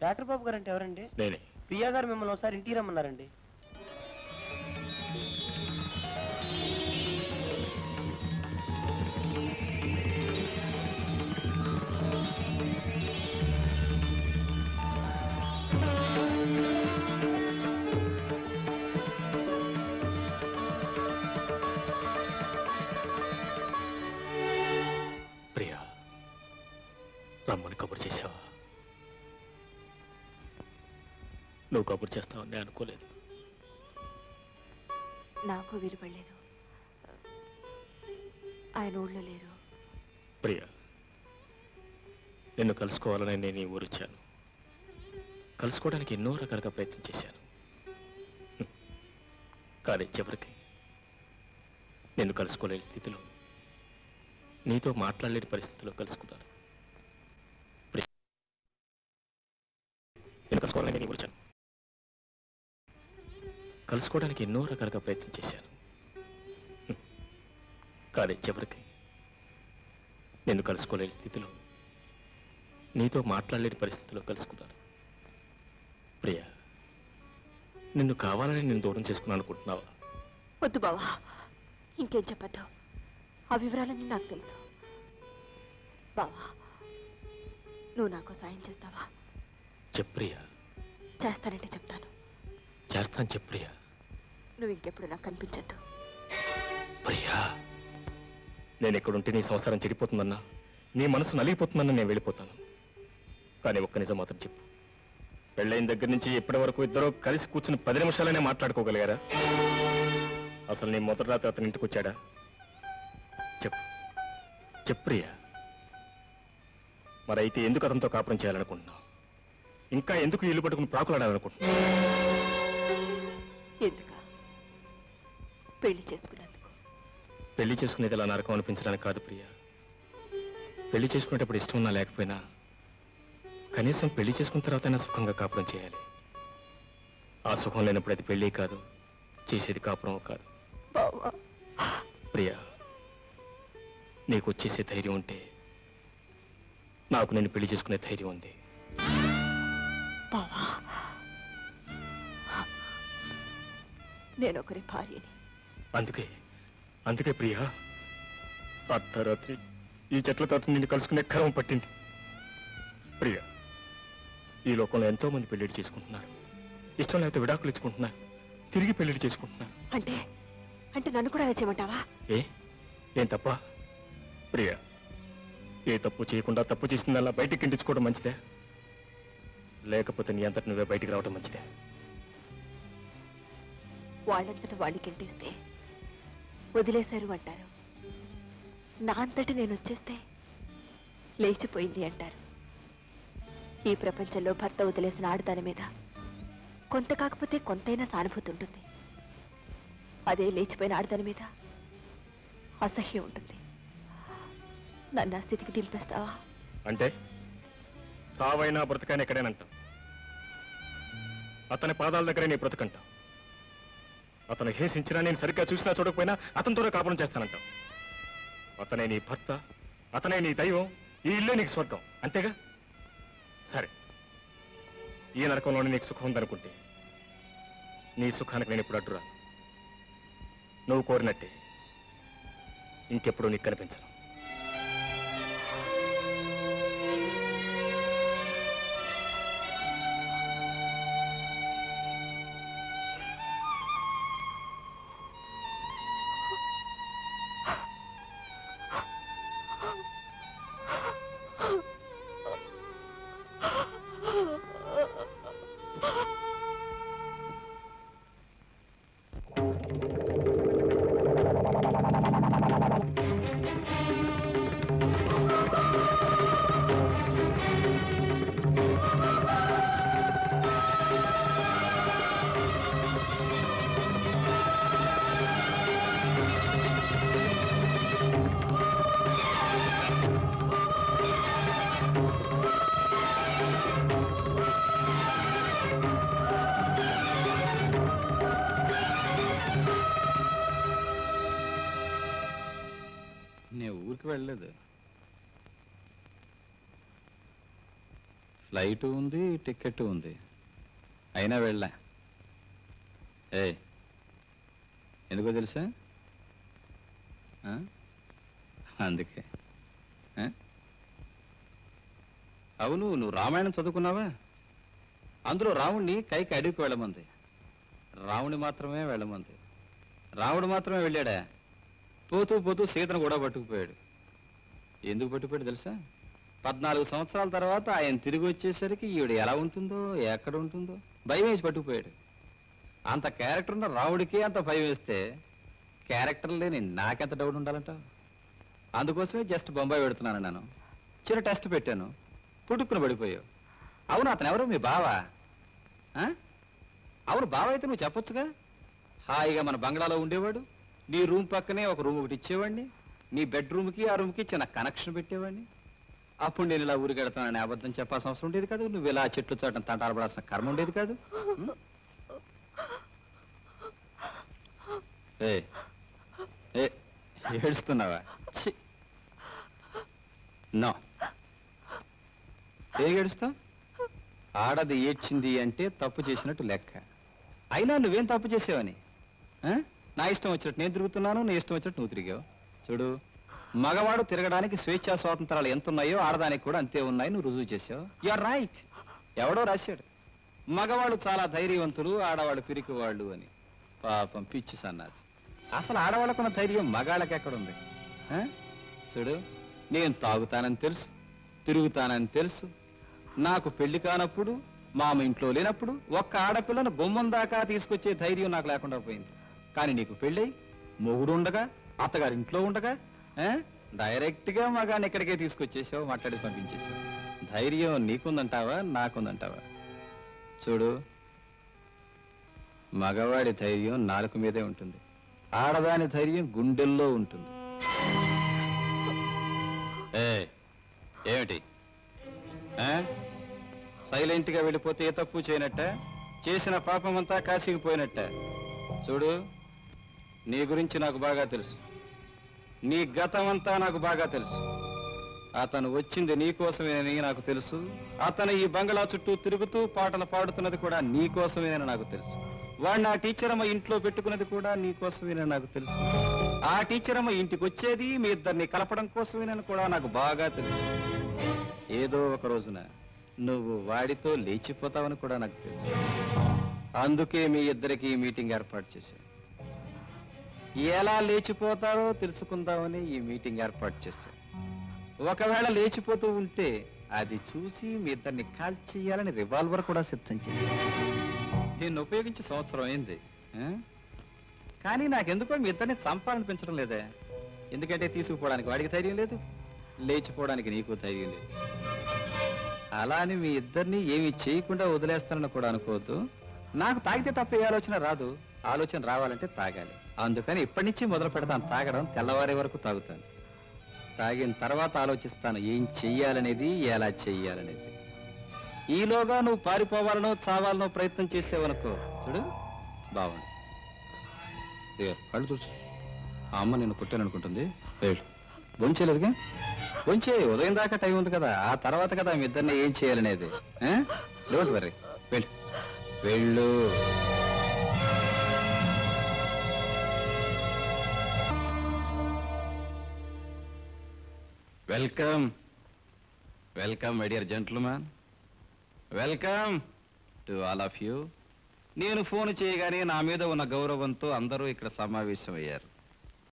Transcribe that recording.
శేఖర్ బాబు గారు అంటే ఎవరండి? నేనే. ప్రియా గారు మిమ్మల్ని ఒకసారి ఇంటికి రమ్మన్నారండి. నువ్వు కబురు చేస్తావని నేను అనుకోలేదు. నాకు వీలుపడలేదు ఆయన ఊళ్ళో లేరు. ప్రియా నిన్ను కలుసుకోవాలని నేను ఈ ఊరు వచ్చాను. కలుసుకోవడానికి ఎన్నో రకాలుగా ప్రయత్నం చేశాను. కానీ చివరికి నిన్ను కలుసుకోలేని స్థితిలో నీతో మాట్లాడలేని పరిస్థితిలో కలుసుకున్నాను. ప్రియా, నిన్ను కలుసుకోవాలని నేను కలుసుకోవడానికి ఎన్నో రకాలుగా ప్రయత్నం చేశాను. కానీ చివరికి నిన్ను కలుసుకోలేని స్థితిలో నీతో మాట్లాడలేని పరిస్థితిలో కలుసుకున్నాను. ప్రియా నిన్ను కావాలని నేను దూరం చేసుకున్నాను అనుకుంటున్నావా? వద్దు బావా. ఇంకేం చెప్పద్దు. ఆ వివరాలన్నీ నాకు తెలుసు. బావా నువ్వు నాకు సాయం చేస్తావా? చెప్పు ప్రియా. చేస్తానంటే చెప్తాను. చేస్తాను చెప్పు ప్రియా. నువ్వు ఇంకెప్పుడు నాకు కనిపించద్దు. ప్రియా నేను ఎక్కడుంటే నీ సంసారం చెడిపోతుందన్నా నీ మనసు నలిగిపోతుందన్నా నేను వెళ్ళిపోతాను. కానీ ఒక్క నిజం మాత్రం చెప్పు. పెళ్ళైన దగ్గర నుంచి ఇప్పటి వరకు ఇద్దరు కలిసి కూర్చుని పది నిమిషాలనే మాట్లాడుకోగలిగారా? అసలు నీ మొదటి రాత్రి అతని ఇంటికి వచ్చాడా? చెప్పు. చెప్పు ప్రియా. మరైతే ఎందుకు అతనితో కాపురం చేయాలనుకుంటున్నావు? ఇంకా ఎందుకు ఇల్లు పట్టుకుని ప్రాకులాడాలనుకుంటున్నావు? ఎందుక? పెళ్ళి చేసుకున్నందుకు. పెళ్ళి చేసుకునేది ఇలా నరకం అనిపించడానికి కాదు ప్రియా. పెళ్ళి చేసుకునేటప్పుడు ఇష్టం ఉన్నా లేకపోయినా కనీసం పెళ్ళి చేసుకున్న తర్వాతైనా సుఖంగా కాపురం చేయాలి. ఆ సుఖం లేనప్పుడు అది పెళ్ళి కాదు చేసేది కాపురం కాదు. బావా. ప్రియా నీకు వచ్చేసే ధైర్యం ఉంటే నాకు నేను పెళ్ళి చేసుకునే ధైర్యం ఉంది. బావా. నేను ఒకరి భార్యని అందుకే అందుకే ప్రియా. అర్ధరాత్రి ఈ చెట్ల తోట నిన్ను కలుసుకునే క్రమం పట్టింది. ప్రియా ఈ లోకంలో ఎంతో మంది పెళ్ళిళ్ళు చేసుకుంటున్నారు. ఇష్టం లేకపోతే విడాకులు ఇచ్చుకుంటున్నారు తిరిగి పెళ్ళిళ్ళు చేసుకుంటున్నారు అంటే అంటే నన్ను కూడా చేయమంటావా? ఏ? ఏం తప్ప? ప్రియా ఏ తప్పు చేయకుండా తప్పు చేసిందల్లా బయటికి ఇంటించుకోవడం మంచిదే. లేకపోతే నీ అంతటి నువ్వే బయటికి రావడం మంచిదే. వాళ్ళంతట వాళ్ళకి ఇంటిస్తే వదిలేశారు అంటారు. నా అంతటి నేను వచ్చేస్తే లేచిపోయింది అంటారు. ఈ ప్రపంచంలో భర్త వదిలేసిన ఆడదాని మీద కొంత కాకపోతే కొంతైనా సానుభూతి ఉంటుంది. అదే లేచిపోయిన ఆడదాని మీద అసహ్యం ఉంటుంది. నన్ను ఆ స్థితికి దింపేస్తావా? అంటే? సావైనా బ్రతకైనా ఎక్కడేనంటాం అతని పాదాల దగ్గరే నీ బ్రతకంటాం అతను హేసించినా నేను సరిగ్గా చూసినా చూడకపోయినా అతనితోనే కాపురం చేస్తానంట అతనే నీ భర్త అతనే నీ దైవం ఈ ఇల్లే నీకు స్వర్గం అంతేగా? సరే. ఈ నరకంలోనే నీకు సుఖం ఉందనుకుంటే నీ సుఖానికి నేను ఇప్పుడు అడ్డురా నువ్వు కోరినట్టే ఇంకెప్పుడు నీకు కనిపించను. వెళ్ళలేదు ఫ్లైట్ ఉంది టికెట్ ఉంది. అయినా వెళ్ళా. ఏ ఎందుకో తెలుసా? ఆ? అందుకే. అవును నువ్వు రామాయణం చదువుకున్నావా? అందులో రావుణ్ణి కైకి అడవికి వెళ్ళమంది. రావుని మాత్రమే వెళ్ళమంది. రాముడు మాత్రమే వెళ్ళాడా? పోతూ పోతూ సీతను కూడా పట్టుకుపోయాడు. ఎందుకు పట్టుకుపోయాడు తెలుసా? పద్నాలుగు సంవత్సరాల తర్వాత ఆయన తిరిగి వచ్చేసరికి ఈవిడ ఎలా ఉంటుందో ఎక్కడ ఉంటుందో భయం వేసి పట్టుకుపోయాడు. అంత క్యారెక్టర్ ఉన్న రావుడికి అంత భయం వేస్తే క్యారెక్టర్ లేని నాకెంత డౌట్ ఉండాలంట? అందుకోసమే జస్ట్ బొంబాయి పెడుతున్నాను నేను. చిన్న టెస్ట్ పెట్టాను. పుట్టుక్కున పడిపోయావు. అవును అతను ఎవరు మీ బావా. అవును బావ అయితే నువ్వు చెప్పొచ్చుగా? హాయిగా మన బంగ్లాలో ఉండేవాడు. నీ రూమ్ పక్కనే ఒక రూమ్ ఒకటి ఇచ్చేవాడిని. నీ బెడ్రూమ్కి ఆ రూమ్కి చిన్న కనెక్షన్ పెట్టేవాడిని. అప్పుడు నేను ఇలా ఊరికెడతానని అబద్ధం చెప్పాల్సిన అవసరం ఉండేది కాదు. నువ్వు ఇలా చెట్లు చాటం తంటాడబడాల్సిన కర్మ ఉండేది కాదు. ఏ ఏ ఏడుస్తున్నావా? నో. ఏ ఏడుస్తా ఆడది ఏడ్చింది అంటే తప్పు చేసినట్టు లెక్క. అయినా నువ్వేం తప్పు చేసావని? నా ఇష్టం వచ్చినట్టు నేను తిరుగుతున్నాను నీ ఇష్టం వచ్చినట్టు నువ్వు తిరిగావు. చూడు మగవాడు తిరగడానికి స్వేచ్ఛా స్వాతంత్రాలు ఎంత ఉన్నాయో ఆడదానికి కూడా అంతే ఉన్నాయి నువ్వు రుజువు చేసావు ఆర్ రైట్ ఎవడో రాశాడు. మగవాళ్ళు చాలా ధైర్యవంతులు ఆడవాళ్ళు పిరికి వాళ్ళు అని. పాపం పిచ్చి సన్నాసి. అసలు ఆడవాళ్ళకున్న ధైర్యం మగాళ్ళకి ఎక్కడుంది? ఆ? చూడు నేను తాగుతానని తెలుసు తిరుగుతానని తెలుసు. నాకు పెళ్ళి కానప్పుడు మామ ఇంట్లో లేనప్పుడు ఒక్క ఆడపిల్లను గుమ్మం దాకా తీసుకొచ్చే ధైర్యం నాకు లేకుండా పోయింది. కానీ నీకు పెళ్ళై మొగుడు ఉండగా అత్తగారు ఇంట్లో ఉండగా డైరెక్ట్గా డైరెక్ట్గా మగాన్ని ఇక్కడికే తీసుకొచ్చేసావు మాట్లాడి పంపించేసావు. ధైర్యం నీకుందంటావా నాకుందంటావా? చూడు మగవాడి ధైర్యం నాలుక మీదే ఉంటుంది. ఆడదాని ధైర్యం గుండెల్లో ఉంటుంది. ఏ ఏమిటి? సైలెంట్గా వెళ్ళిపోతే ఏ తప్పు చేయనట్ట? చేసిన పాపమంతా కాసిగిపోయినట్ట చూడు నీ గురించి నాకు బాగా తెలుసు. నీ గతమంతా నాకు బాగా తెలుసు. అతను వచ్చింది నీ కోసమేనని నాకు తెలుసు. అతను ఈ బంగ్లా చుట్టూ తిరుగుతూ పాటలు పాడుతున్నది కూడా నీకోసమేనని నాకు తెలుసు. వాడిని ఆ టీచర్ అమ్మ ఇంట్లో పెట్టుకున్నది కూడా నీకోసమేనని నాకు తెలుసు. ఆ టీచర్ అమ్మ ఇంటికి వచ్చేది మీ ఇద్దరిని కలపడం కోసమేనని కూడా నాకు బాగా తెలుసు. ఏదో ఒక రోజున నువ్వు వాడితో లేచిపోతావని కూడా నాకు తెలుసు. అందుకే మీ ఇద్దరికి మీటింగ్ ఏర్పాటు చేశాను. ఎలా లేచిపోతారో తెలుసుకుందామని ఈ మీటింగ్ ఏర్పాటు చేశాం. ఒకవేళ లేచిపోతూ ఉంటే అది చూసి మీ ఇద్దరిని కాల్ చేయాలని రివాల్వర్ కూడా సిద్ధం చేశాను దీన్ని ఉపయోగించి సంవత్సరం అయింది. ఆ? కానీ నాకెందుకో మీ ఇద్దరిని చంపాలనిపించడం లేదే. ఎందుకంటే తీసుకుపోవడానికి వాడికి ధైర్యం లేదు లేచిపోవడానికి నీకు ధైర్యం లేదు. అలా అని మీ ఇద్దరిని ఏమి చేయకుండా వదిలేస్తానని కూడా అనుకోవద్దు. నాకు తాగితే తప్ప ఏ ఆలోచన రాదు. ఆలోచన రావాలంటే తాగాలి. అందుకని ఇప్పటి నుంచి మొదలు పెడతాను. తాగడం తెల్లవారే వరకు తాగుతాను. తాగిన తర్వాత ఆలోచిస్తాను ఏం చెయ్యాలనేది ఎలా చెయ్యాలనేది. ఈలోగా నువ్వు పారిపోవాలనో చావాలనో ప్రయత్నం చేసేవనుకో. చూడు బాగుంది. కళ్ళు చూసి ఆ అమ్మ నేను కొట్టాననుకుంటుంది వెళ్ళు. బొంచేలేదుగా బొంచే ఉదయం దాకా టైం ఉంది కదా. ఆ తర్వాత కదా మీ ఇద్దరిని ఏం చేయాలనేది. డోంట్ వరీ వెళ్ళు. వెళ్ళు. Welcome. Welcome my dear gentleman welcome to all of you. నేను ఫోన్ చేయగానే నా మీద ఉన్న గౌరవంతో అందరూ ఇక్కడ సమావేశమయ్యారు.